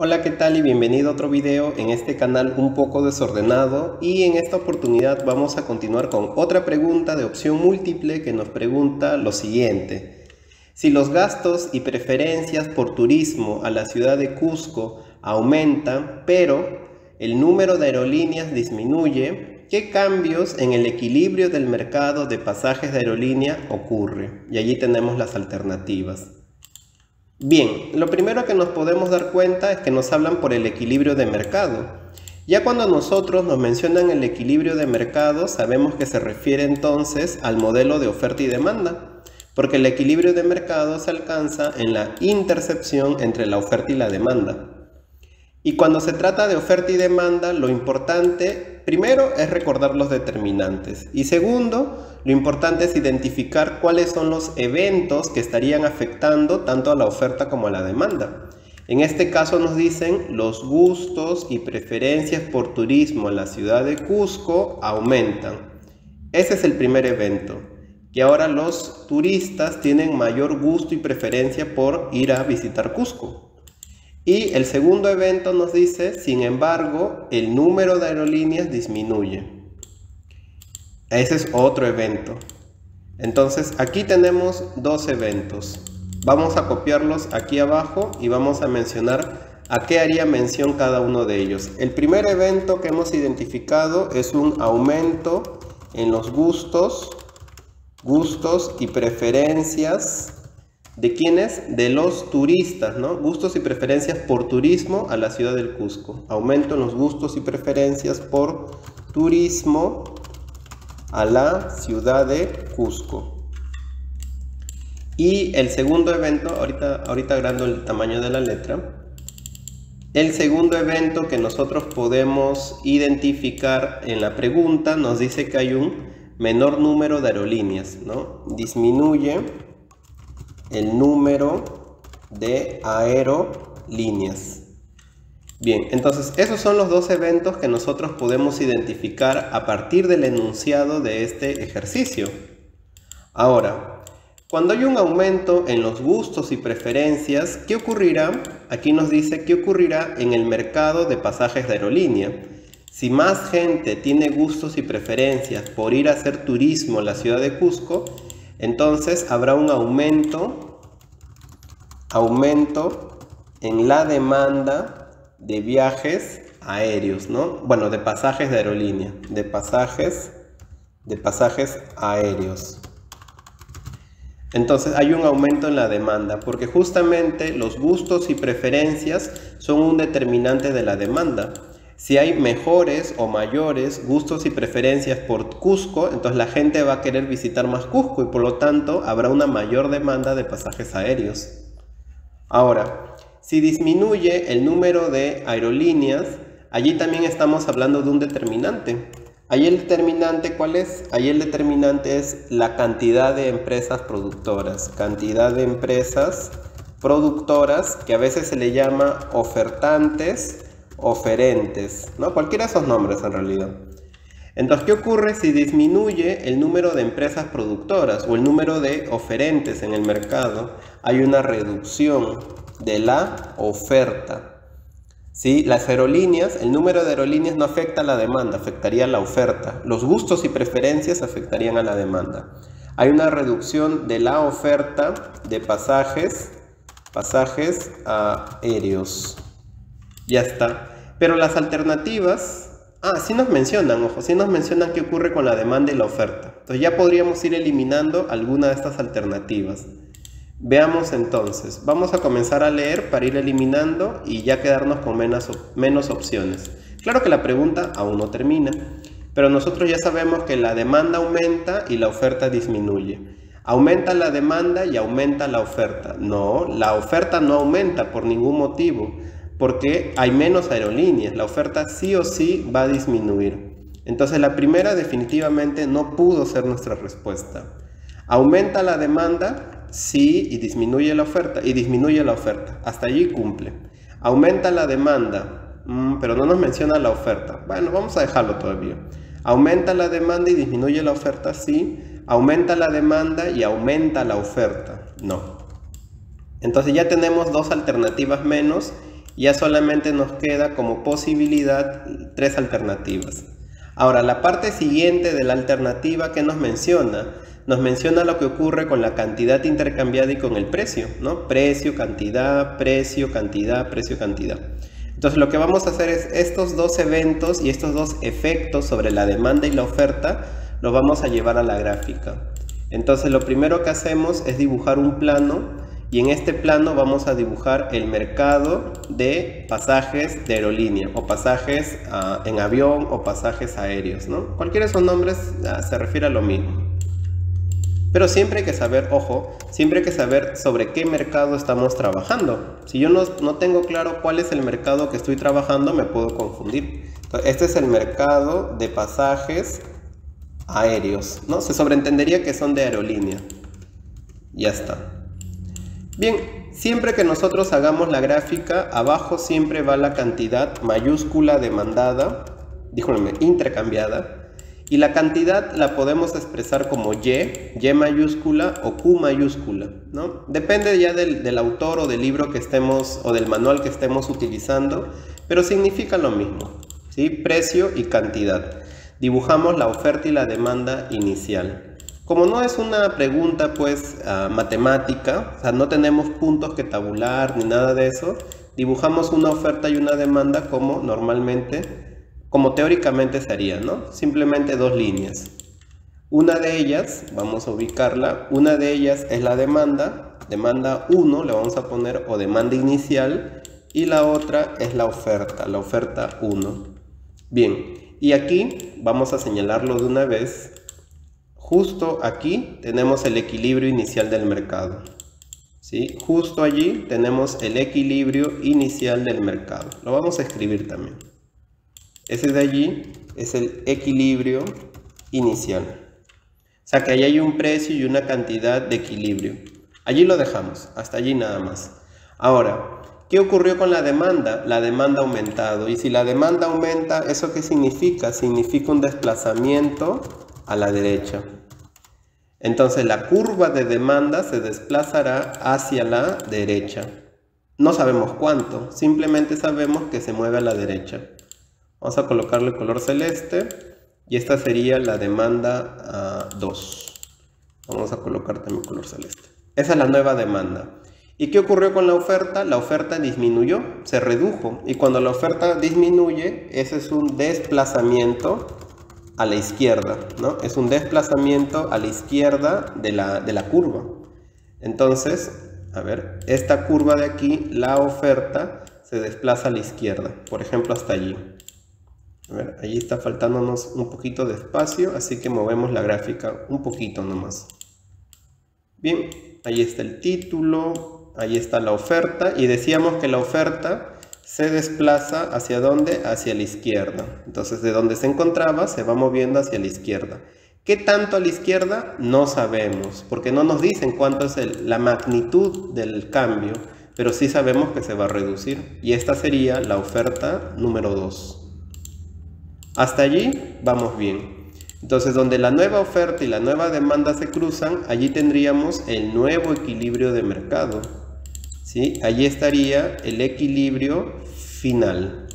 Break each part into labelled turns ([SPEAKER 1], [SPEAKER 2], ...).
[SPEAKER 1] Hola, ¿qué tal? Y bienvenido a otro video en este canal un poco desordenado y en esta oportunidad vamos a continuar con otra pregunta de opción múltiple que nos pregunta lo siguiente. Si los gastos y preferencias por turismo a la ciudad de Cusco aumentan, pero el número de aerolíneas disminuye, ¿qué cambios en el equilibrio del mercado de pasajes de aerolínea ocurre? Y allí tenemos las alternativas. Bien, lo primero que nos podemos dar cuenta es que nos hablan por el equilibrio de mercado. Ya cuando nosotros nos mencionan el equilibrio de mercado, sabemos que se refiere entonces al modelo de oferta y demanda, porque el equilibrio de mercado se alcanza en la intercepción entre la oferta y la demanda. Y cuando se trata de oferta y demanda, lo importante, primero, es recordar los determinantes. Y segundo, lo importante es identificar cuáles son los eventos que estarían afectando tanto a la oferta como a la demanda. En este caso nos dicen los gustos y preferencias por turismo en la ciudad de Cusco aumentan. Ese es el primer evento, que ahora los turistas tienen mayor gusto y preferencia por ir a visitar Cusco. Y el segundo evento nos dice, sin embargo, el número de aerolíneas disminuye. Ese es otro evento. Entonces aquí tenemos dos eventos. Vamos a copiarlos aquí abajo y vamos a mencionar a qué haría mención cada uno de ellos. El primer evento que hemos identificado es un aumento en los gustos, gustos y preferencias ¿De quiénes? De los turistas, ¿no? Gustos y preferencias por turismo a la ciudad del Cusco. Aumento en los gustos y preferencias por turismo a la ciudad de Cusco. Y el segundo evento, ahorita, ahorita agrando el tamaño de la letra, el segundo evento que nosotros podemos identificar en la pregunta nos dice que hay un menor número de aerolíneas, ¿no? Disminuye el número de aerolíneas. Bien, entonces esos son los dos eventos que nosotros podemos identificar a partir del enunciado de este ejercicio. Ahora, cuando hay un aumento en los gustos y preferencias, ¿qué ocurrirá? Aquí nos dice qué ocurrirá en el mercado de pasajes de aerolínea. Si más gente tiene gustos y preferencias por ir a hacer turismo a la ciudad de Cusco, entonces habrá un aumento, aumento en la demanda de viajes aéreos, ¿no? Bueno, de pasajes de aerolínea, de pasajes, de pasajes aéreos. Entonces hay un aumento en la demanda porque justamente los gustos y preferencias son un determinante de la demanda. Si hay mejores o mayores gustos y preferencias por Cusco, entonces la gente va a querer visitar más Cusco y por lo tanto habrá una mayor demanda de pasajes aéreos. Ahora, si disminuye el número de aerolíneas, allí también estamos hablando de un determinante. Ahí el determinante, ¿cuál es? Ahí el determinante es la cantidad de empresas productoras. Cantidad de empresas productoras que a veces se le llama ofertantes oferentes, ¿no? Cualquiera de esos nombres en realidad. Entonces, ¿qué ocurre si disminuye el número de empresas productoras o el número de oferentes en el mercado? Hay una reducción de la oferta. ¿Sí? Las aerolíneas, el número de aerolíneas no afecta a la demanda, afectaría a la oferta. Los gustos y preferencias afectarían a la demanda. Hay una reducción de la oferta de pasajes, pasajes aéreos. Ya está. Pero las alternativas, ah, sí nos mencionan, ojo, sí nos mencionan qué ocurre con la demanda y la oferta. Entonces ya podríamos ir eliminando alguna de estas alternativas. Veamos entonces, vamos a comenzar a leer para ir eliminando y ya quedarnos con menos, menos opciones. Claro que la pregunta aún no termina, pero nosotros ya sabemos que la demanda aumenta y la oferta disminuye. Aumenta la demanda y aumenta la oferta. No, la oferta no aumenta por ningún motivo porque hay menos aerolíneas, la oferta sí o sí va a disminuir. Entonces la primera definitivamente no pudo ser nuestra respuesta. ¿Aumenta la demanda? Sí, y disminuye la oferta, y disminuye la oferta. Hasta allí cumple. ¿Aumenta la demanda? Mm, pero no nos menciona la oferta. Bueno, vamos a dejarlo todavía. ¿Aumenta la demanda y disminuye la oferta? Sí. ¿Aumenta la demanda y aumenta la oferta? No. Entonces ya tenemos dos alternativas menos Ya solamente nos queda como posibilidad tres alternativas. Ahora, la parte siguiente de la alternativa que nos menciona, nos menciona lo que ocurre con la cantidad intercambiada y con el precio, ¿no? Precio, cantidad, precio, cantidad, precio, cantidad. Entonces lo que vamos a hacer es estos dos eventos y estos dos efectos sobre la demanda y la oferta, los vamos a llevar a la gráfica. Entonces lo primero que hacemos es dibujar un plano y en este plano vamos a dibujar el mercado de pasajes de aerolínea o pasajes ah, en avión o pasajes aéreos. ¿no? Cualquiera de esos nombres ah, se refiere a lo mismo. Pero siempre hay que saber, ojo, siempre hay que saber sobre qué mercado estamos trabajando. Si yo no, no tengo claro cuál es el mercado que estoy trabajando, me puedo confundir. este es el mercado de pasajes aéreos, ¿no? Se sobreentendería que son de aerolínea. Ya está. Bien, siempre que nosotros hagamos la gráfica, abajo siempre va la cantidad mayúscula demandada, díjame, intercambiada, y la cantidad la podemos expresar como Y, Y mayúscula o Q mayúscula, ¿no? Depende ya del, del autor o del libro que estemos, o del manual que estemos utilizando, pero significa lo mismo, ¿sí? Precio y cantidad. Dibujamos la oferta y la demanda inicial. Como no es una pregunta pues ah, matemática, o sea, no tenemos puntos que tabular ni nada de eso, dibujamos una oferta y una demanda como normalmente, como teóricamente sería, ¿no? Simplemente dos líneas. Una de ellas, vamos a ubicarla, una de ellas es la demanda, demanda 1 le vamos a poner o demanda inicial y la otra es la oferta, la oferta 1. Bien, y aquí vamos a señalarlo de una vez Justo aquí tenemos el equilibrio inicial del mercado. ¿sí? Justo allí tenemos el equilibrio inicial del mercado. Lo vamos a escribir también. Ese de allí es el equilibrio inicial. O sea que allí hay un precio y una cantidad de equilibrio. Allí lo dejamos, hasta allí nada más. Ahora, ¿qué ocurrió con la demanda? La demanda ha aumentado. Y si la demanda aumenta, ¿eso qué significa? Significa un desplazamiento a la derecha. Entonces la curva de demanda se desplazará hacia la derecha. No sabemos cuánto, simplemente sabemos que se mueve a la derecha. Vamos a colocarle color celeste y esta sería la demanda 2. Ah, Vamos a colocar también color celeste. Esa es la nueva demanda. ¿Y qué ocurrió con la oferta? La oferta disminuyó, se redujo. Y cuando la oferta disminuye, ese es un desplazamiento a la izquierda, ¿no? Es un desplazamiento a la izquierda de la, de la curva. Entonces, a ver, esta curva de aquí, la oferta, se desplaza a la izquierda, por ejemplo, hasta allí. A ver, allí está faltándonos un poquito de espacio, así que movemos la gráfica un poquito nomás. Bien, ahí está el título, ahí está la oferta, y decíamos que la oferta se desplaza hacia dónde? Hacia la izquierda. Entonces de donde se encontraba se va moviendo hacia la izquierda. ¿Qué tanto a la izquierda? No sabemos, porque no nos dicen cuánto es la magnitud del cambio, pero sí sabemos que se va a reducir. Y esta sería la oferta número 2. Hasta allí vamos bien. Entonces, donde la nueva oferta y la nueva demanda se cruzan, allí tendríamos el nuevo equilibrio de mercado. ¿Sí? Allí estaría el equilibrio final.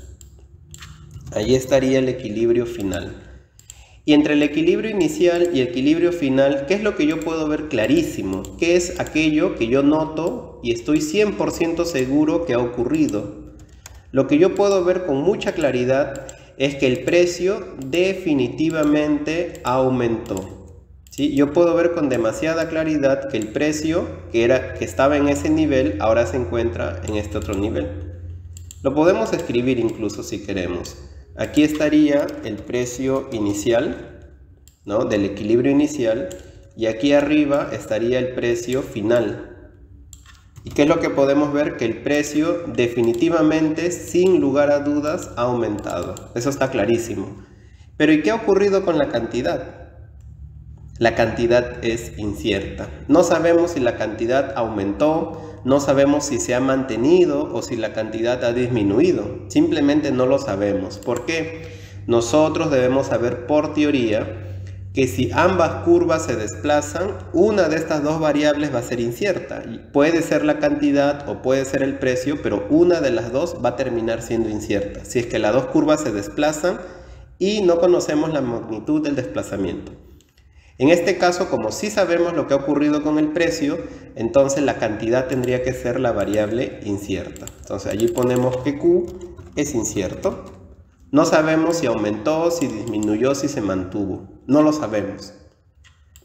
[SPEAKER 1] Allí estaría el equilibrio final. Y entre el equilibrio inicial y el equilibrio final, ¿qué es lo que yo puedo ver clarísimo? ¿Qué es aquello que yo noto y estoy 100% seguro que ha ocurrido? Lo que yo puedo ver con mucha claridad es que el precio definitivamente aumentó. Yo puedo ver con demasiada claridad que el precio que, era, que estaba en ese nivel ahora se encuentra en este otro nivel. Lo podemos escribir incluso si queremos. Aquí estaría el precio inicial, ¿no? Del equilibrio inicial. Y aquí arriba estaría el precio final. ¿Y qué es lo que podemos ver? Que el precio definitivamente, sin lugar a dudas, ha aumentado. Eso está clarísimo. Pero ¿y qué ha ocurrido con la cantidad? La cantidad es incierta. No sabemos si la cantidad aumentó, no sabemos si se ha mantenido o si la cantidad ha disminuido. Simplemente no lo sabemos. ¿Por qué? Nosotros debemos saber por teoría que si ambas curvas se desplazan, una de estas dos variables va a ser incierta. Puede ser la cantidad o puede ser el precio, pero una de las dos va a terminar siendo incierta. Si es que las dos curvas se desplazan y no conocemos la magnitud del desplazamiento. En este caso, como sí sabemos lo que ha ocurrido con el precio, entonces la cantidad tendría que ser la variable incierta. Entonces allí ponemos que Q es incierto. No sabemos si aumentó, si disminuyó, si se mantuvo. No lo sabemos.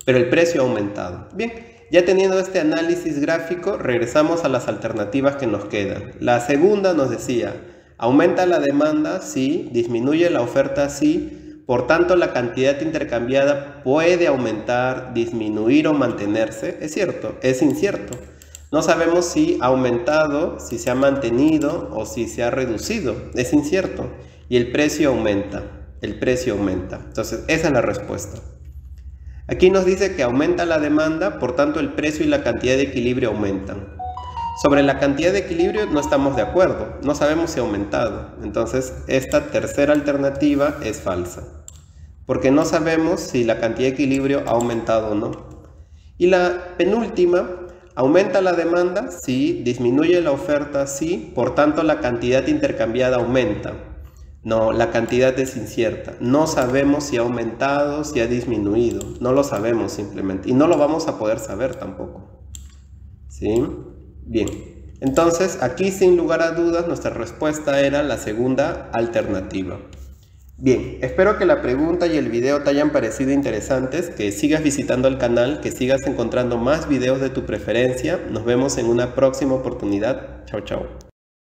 [SPEAKER 1] Pero el precio ha aumentado. Bien, ya teniendo este análisis gráfico, regresamos a las alternativas que nos quedan. La segunda nos decía, aumenta la demanda, sí, disminuye la oferta, sí, por tanto la cantidad intercambiada puede aumentar, disminuir o mantenerse. Es cierto, es incierto. No sabemos si ha aumentado, si se ha mantenido o si se ha reducido. Es incierto y el precio aumenta. El precio aumenta. Entonces, esa es la respuesta. Aquí nos dice que aumenta la demanda, por tanto el precio y la cantidad de equilibrio aumentan. Sobre la cantidad de equilibrio no estamos de acuerdo, no sabemos si ha aumentado. Entonces, esta tercera alternativa es falsa, porque no sabemos si la cantidad de equilibrio ha aumentado o no. Y la penúltima, aumenta la demanda, sí, disminuye la oferta, sí, por tanto la cantidad intercambiada aumenta. No, la cantidad es incierta. No sabemos si ha aumentado, si ha disminuido. No lo sabemos simplemente. Y no lo vamos a poder saber tampoco. ¿Sí? Bien. Entonces, aquí sin lugar a dudas, nuestra respuesta era la segunda alternativa. Bien, espero que la pregunta y el video te hayan parecido interesantes, que sigas visitando el canal, que sigas encontrando más videos de tu preferencia. Nos vemos en una próxima oportunidad. Chao, chao.